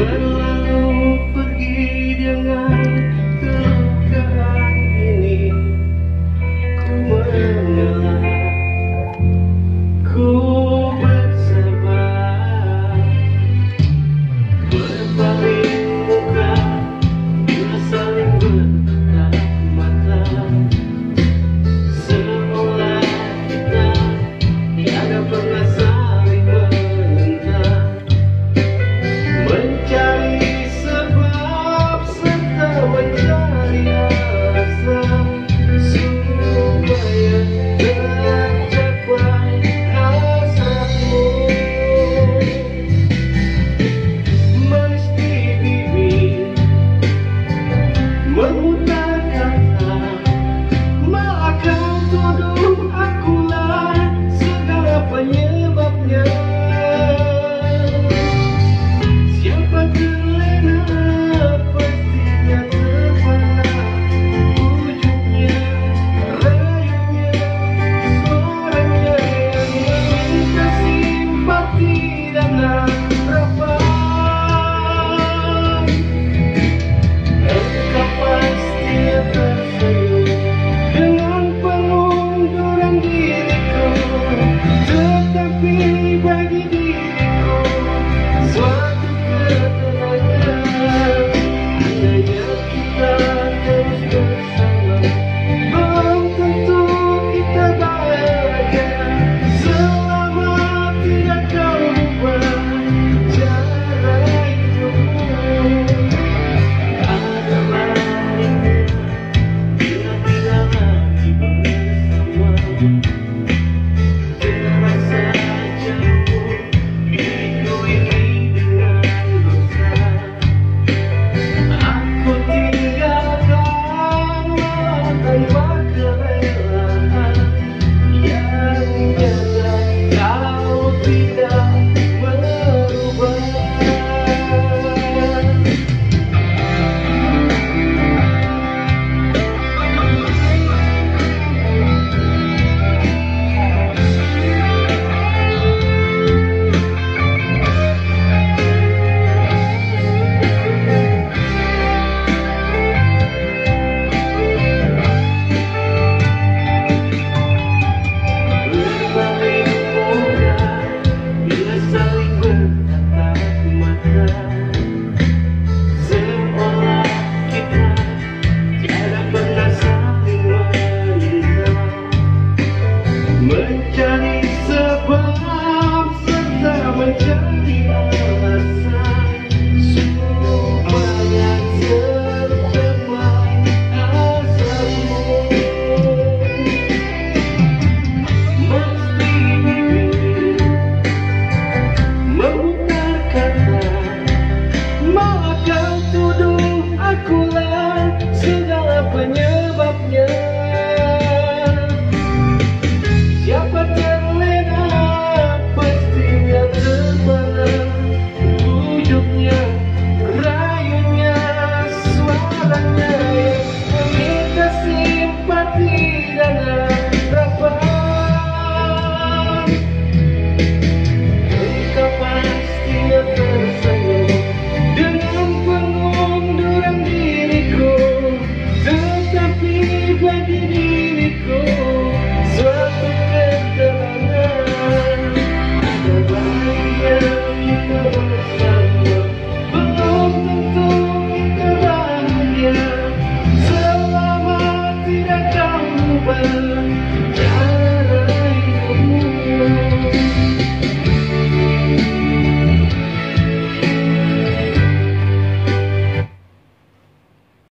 Well,